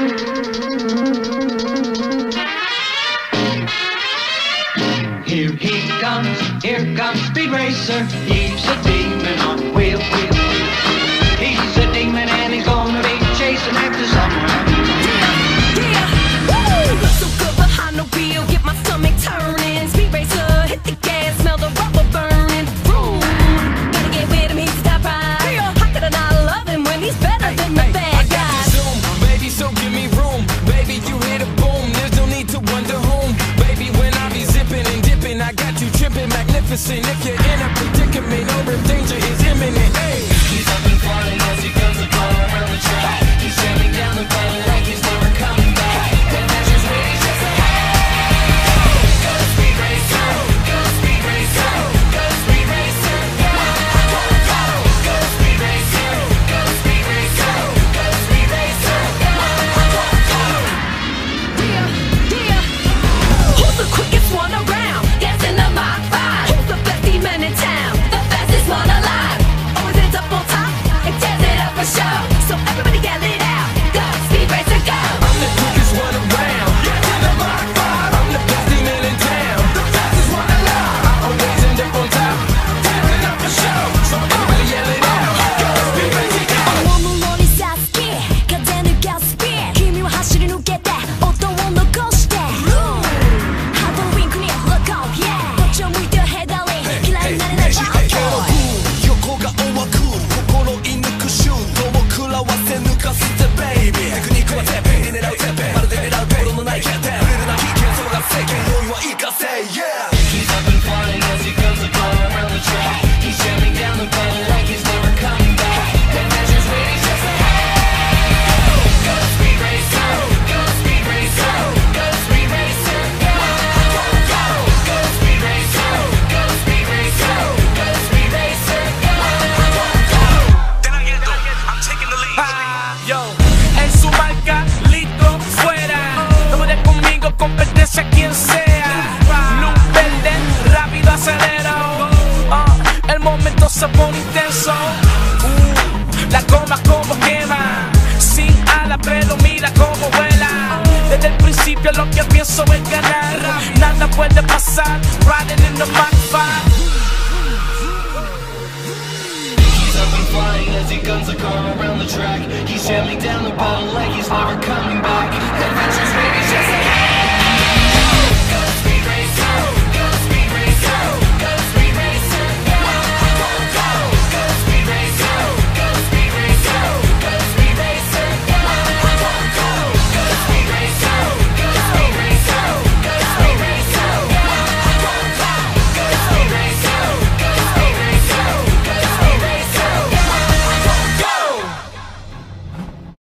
Here he comes, here comes Speed Racer. He's a demon on wheel, wheel, wheel. I got you tripping magnificent. If you're in a predicament, no danger is imminent. Hey. You got me falling. は行かせ Yeah sabor intenso. Uh, la goma como quema. Sin ala, pero mira cómo vuela. Desde el principio lo que pienso es ganar. Nada puede pasar. Riding in the Mach 5. He's up and flying as he guns a car around the track. He's jamming down the bottle like he's never coming back.